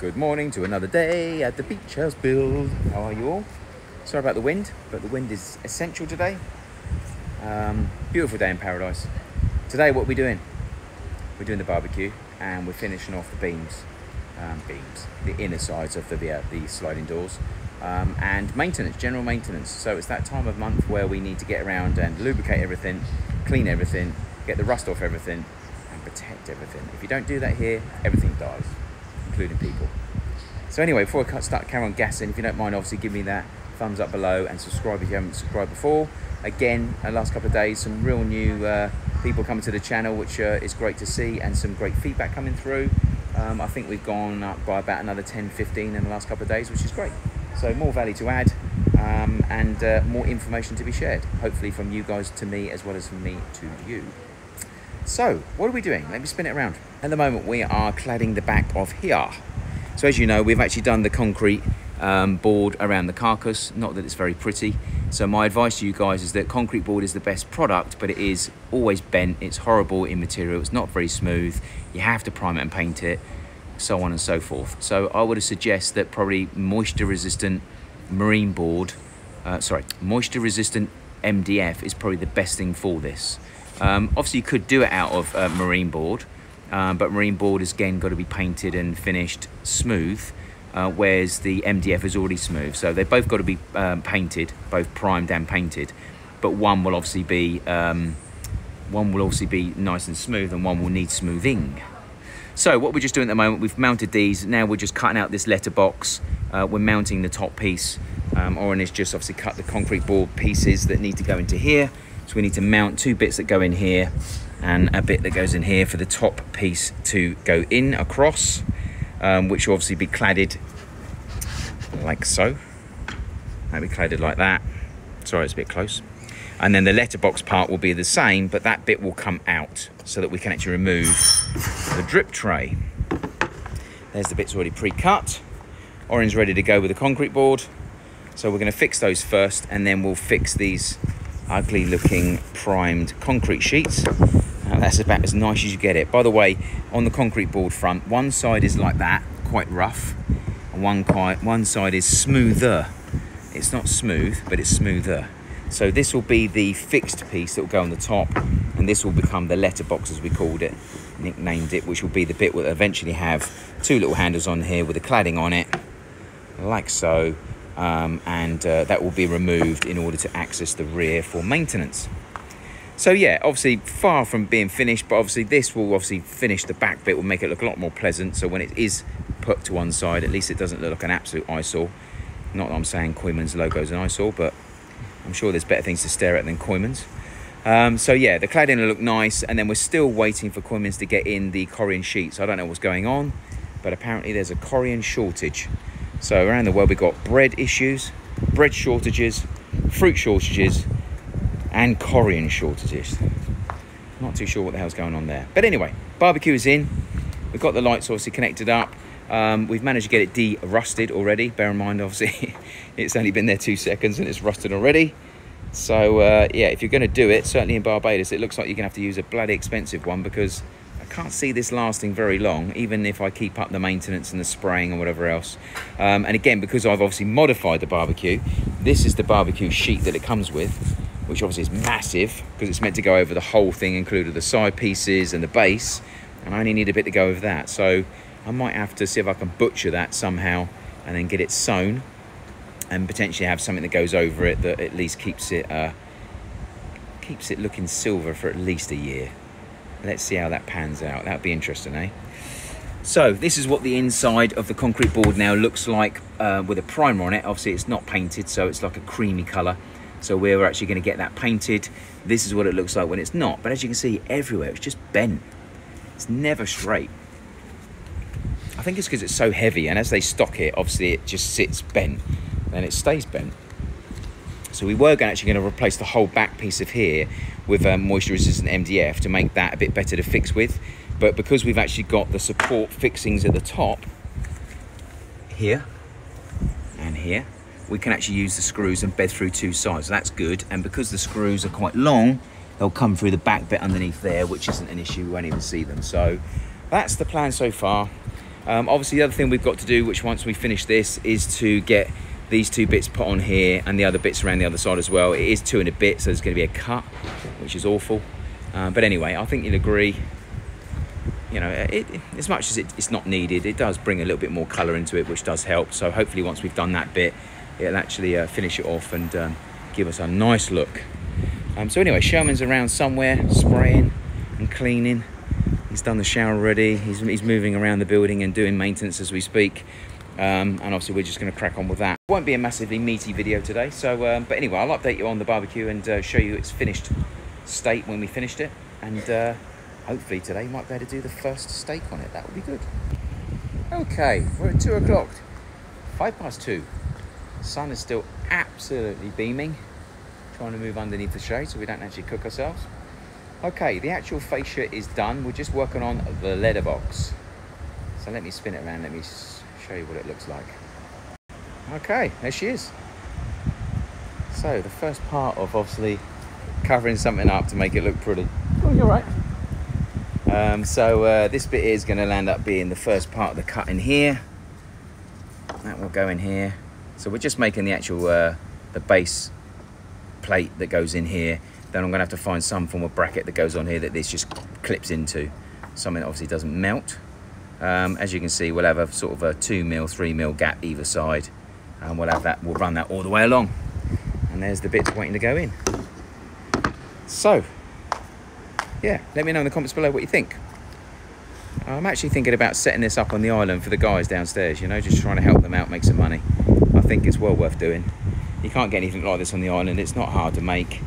Good morning to another day at the beach house build. How are you all? Sorry about the wind, but the wind is essential today. Um, beautiful day in paradise. Today, what are we doing? We're doing the barbecue and we're finishing off the beams, um, beams, the inner sides of the uh, the sliding doors, um, and maintenance, general maintenance. So it's that time of month where we need to get around and lubricate everything, clean everything, get the rust off everything, and protect everything. If you don't do that here, everything dies including people. So anyway, before I start carry on gassing, if you don't mind, obviously give me that thumbs up below and subscribe if you haven't subscribed before. Again, the last couple of days, some real new uh, people coming to the channel, which uh, is great to see, and some great feedback coming through. Um, I think we've gone up by about another 10, 15 in the last couple of days, which is great. So more value to add um, and uh, more information to be shared, hopefully from you guys to me as well as from me to you. So, what are we doing? Let me spin it around. At the moment, we are cladding the back of here. So as you know, we've actually done the concrete um, board around the carcass. Not that it's very pretty. So my advice to you guys is that concrete board is the best product, but it is always bent. It's horrible in material. It's not very smooth. You have to prime it and paint it, so on and so forth. So I would suggest that probably moisture resistant marine board, uh, sorry, moisture resistant MDF is probably the best thing for this. Um, obviously, you could do it out of uh, marine board, um, but marine board is again got to be painted and finished smooth, uh, whereas the MDF is already smooth. So they've both got to be um, painted, both primed and painted, but one will obviously be um, one will obviously be nice and smooth, and one will need smoothing. So what we're just doing at the moment, we've mounted these. Now we're just cutting out this letterbox. Uh, we're mounting the top piece. Um, Oren has just obviously cut the concrete board pieces that need to go into here. So we need to mount two bits that go in here and a bit that goes in here for the top piece to go in across, um, which will obviously be cladded like so. That'll be cladded like that. Sorry, it's a bit close. And then the letterbox part will be the same, but that bit will come out so that we can actually remove the drip tray. There's the bits already pre-cut. Orange ready to go with the concrete board. So we're going to fix those first and then we'll fix these ugly looking primed concrete sheets. Uh, that's about as nice as you get it. By the way, on the concrete board front, one side is like that, quite rough, and one, quite, one side is smoother. It's not smooth, but it's smoother. So this will be the fixed piece that will go on the top, and this will become the letterbox as we called it, nicknamed it, which will be the bit that will eventually have two little handles on here with the cladding on it, like so um, and uh, that will be removed in order to access the rear for maintenance. So yeah, obviously far from being finished, but obviously this will obviously finish the back bit, will make it look a lot more pleasant. So when it is put to one side, at least it doesn't look like an absolute eyesore. Not that I'm saying Kooiman's logo is an eyesore, but I'm sure there's better things to stare at than Kooiman's. Um, so yeah, the cladding will look nice, and then we're still waiting for Kooiman's to get in the Corian sheets. I don't know what's going on, but apparently there's a Corian shortage. So around the world we've got bread issues, bread shortages, fruit shortages, and Corian shortages. Not too sure what the hell's going on there. But anyway, barbecue is in. We've got the lights obviously connected up. Um, we've managed to get it de-rusted already. Bear in mind, obviously, it's only been there two seconds and it's rusted already. So uh, yeah, if you're going to do it, certainly in Barbados, it looks like you're going to have to use a bloody expensive one because can't see this lasting very long, even if I keep up the maintenance and the spraying and whatever else. Um, and again, because I've obviously modified the barbecue, this is the barbecue sheet that it comes with, which obviously is massive because it's meant to go over the whole thing, including the side pieces and the base. And I only need a bit to go over that. So I might have to see if I can butcher that somehow and then get it sewn and potentially have something that goes over it that at least keeps it uh, keeps it looking silver for at least a year. Let's see how that pans out. That'd be interesting, eh? So this is what the inside of the concrete board now looks like uh, with a primer on it. Obviously it's not painted, so it's like a creamy color. So we're actually gonna get that painted. This is what it looks like when it's not. But as you can see, everywhere, it's just bent. It's never straight. I think it's because it's so heavy and as they stock it, obviously it just sits bent and it stays bent. So we were actually going to replace the whole back piece of here with um, moisture resistant MDF to make that a bit better to fix with. But because we've actually got the support fixings at the top, here and here, we can actually use the screws and bed through two sides. So that's good. And because the screws are quite long, they'll come through the back bit underneath there, which isn't an issue. We won't even see them. So that's the plan so far. Um, obviously, the other thing we've got to do, which once we finish this, is to get these two bits put on here and the other bits around the other side as well. It is two and a bit, so there's going to be a cut, which is awful. Um, but anyway, I think you'll agree. You know, it, it, as much as it, it's not needed, it does bring a little bit more colour into it, which does help. So hopefully, once we've done that bit, it'll actually uh, finish it off and um, give us a nice look. Um, so anyway, Sherman's around somewhere, spraying and cleaning. He's done the shower already. He's, he's moving around the building and doing maintenance as we speak. Um, and obviously we're just going to crack on with that. It won't be a massively meaty video today. So, um, but anyway, I'll update you on the barbecue and uh, show you its finished state when we finished it. And uh, hopefully today might be able to do the first steak on it. That would be good. Okay, we're at two o'clock. Five past two. sun is still absolutely beaming. Trying to move underneath the shade so we don't actually cook ourselves. Okay, the actual fascia is done. We're just working on the letterbox. So let me spin it around. Let me show you what it looks like. Okay, there she is. So the first part of obviously covering something up to make it look pretty. Oh, you're right. Um, so uh, this bit is going to land up being the first part of the cut in here. That will go in here. So we're just making the actual uh, the base plate that goes in here then I'm going to have to find some form of bracket that goes on here that this just clips into. Something that obviously doesn't melt. Um, as you can see, we'll have a sort of a two mil, three mil gap either side. And we'll have that, we'll run that all the way along. And there's the bits waiting to go in. So, yeah, let me know in the comments below what you think. I'm actually thinking about setting this up on the island for the guys downstairs, you know, just trying to help them out, make some money. I think it's well worth doing. You can't get anything like this on the island, it's not hard to make.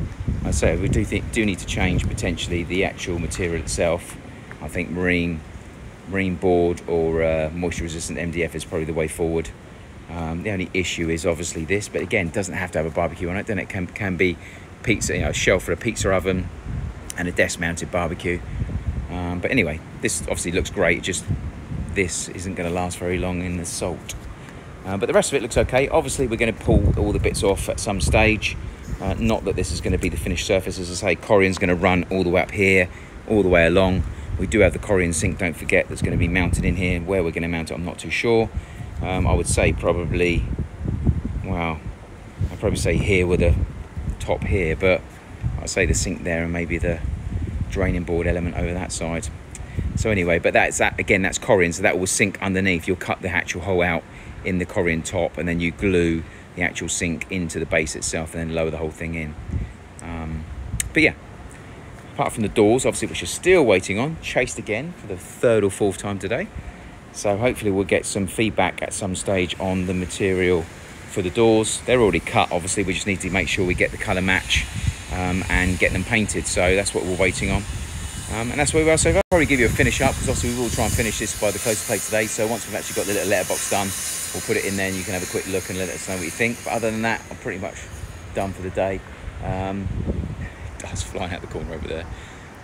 I say we do think do need to change potentially the actual material itself. I think marine marine board or uh, moisture resistant MDF is probably the way forward. Um, the only issue is obviously this, but again, doesn't have to have a barbecue on it. Then it can can be pizza, you know, a shelf for a pizza oven and a desk mounted barbecue. Um, but anyway, this obviously looks great. Just this isn't going to last very long in the salt. Uh, but the rest of it looks okay. Obviously, we're going to pull all the bits off at some stage. Uh, not that this is going to be the finished surface. As I say, Corian's going to run all the way up here, all the way along. We do have the Corian sink, don't forget, that's going to be mounted in here. Where we're going to mount it, I'm not too sure. Um, I would say probably, well, I'd probably say here with a top here, but I'd say the sink there and maybe the draining board element over that side. So anyway, but that's that again, that's Corian, so that will sink underneath. You'll cut the actual hole out in the Corian top and then you glue the actual sink into the base itself and then lower the whole thing in. Um, but yeah, apart from the doors, obviously, which are still waiting on, chased again for the third or fourth time today. So hopefully we'll get some feedback at some stage on the material for the doors. They're already cut, obviously, we just need to make sure we get the colour match um, and get them painted. So that's what we're waiting on. Um, and that's where we are so. I'll probably give you a finish up because obviously we will try and finish this by the close of play today. So once we've actually got the little letterbox done, we'll put it in there and you can have a quick look and let us know what you think. But other than that, I'm pretty much done for the day. Um, that's flying out the corner over there.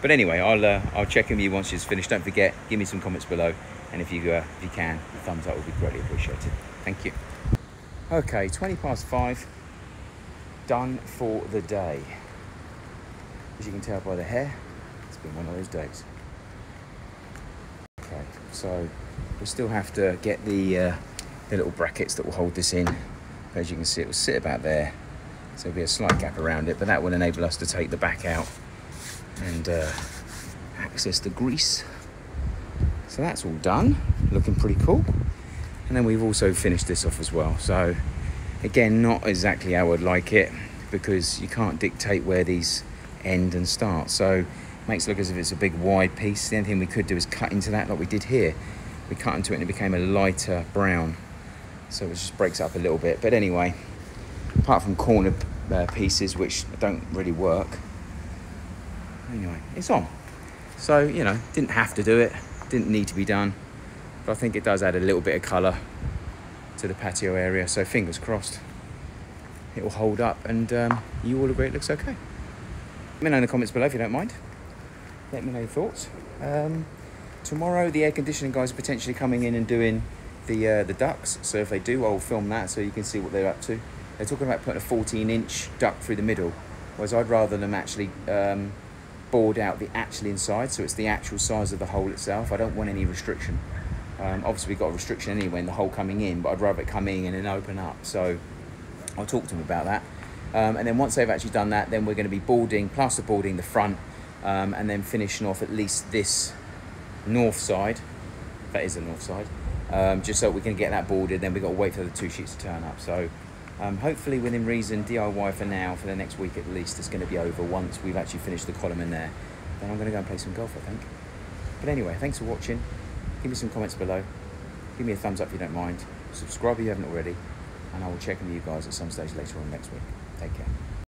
But anyway, I'll uh, I'll check in with you once it's finished. Don't forget, give me some comments below, and if you uh, if you can, a thumbs up would be greatly appreciated. Thank you. Okay, 20 past five, done for the day. As you can tell by the hair, it's been one of those days. Okay, so we still have to get the uh, the little brackets that will hold this in. As you can see, it will sit about there. So there'll be a slight gap around it, but that will enable us to take the back out and uh, access the grease. So that's all done, looking pretty cool. And then we've also finished this off as well. So again, not exactly how I'd like it because you can't dictate where these end and start. So makes it look as if it's a big wide piece. The only thing we could do is cut into that like we did here. We cut into it and it became a lighter brown so it just breaks up a little bit. But anyway, apart from corner uh, pieces which don't really work, anyway, it's on. So you know, didn't have to do it, didn't need to be done, but I think it does add a little bit of colour to the patio area. So fingers crossed, it will hold up, and um, you all agree it looks okay. Let me know in the comments below if you don't mind. Let me know your thoughts. Um, tomorrow, the air conditioning guys are potentially coming in and doing the uh, the ducts. So if they do, I'll film that so you can see what they're up to. They're talking about putting a 14 inch duct through the middle, whereas I'd rather them actually um, board out the actual inside, so it's the actual size of the hole itself. I don't want any restriction. Um, obviously, we've got a restriction anyway in the hole coming in, but I'd rather it come in and then open up. So I'll talk to them about that. Um, and then once they've actually done that, then we're going to be boarding, plaster boarding the front, um, and then finishing off at least this north side. That is the north side. Um, just so we can get that boarded. Then we've got to wait for the two sheets to turn up. So um, hopefully within reason, DIY for now, for the next week at least, is going to be over once we've actually finished the column in there. Then I'm going to go and play some golf, I think. But anyway, thanks for watching. Give me some comments below. Give me a thumbs up if you don't mind. Subscribe if you haven't already. And I will check in with you guys at some stage later on next week. Take care.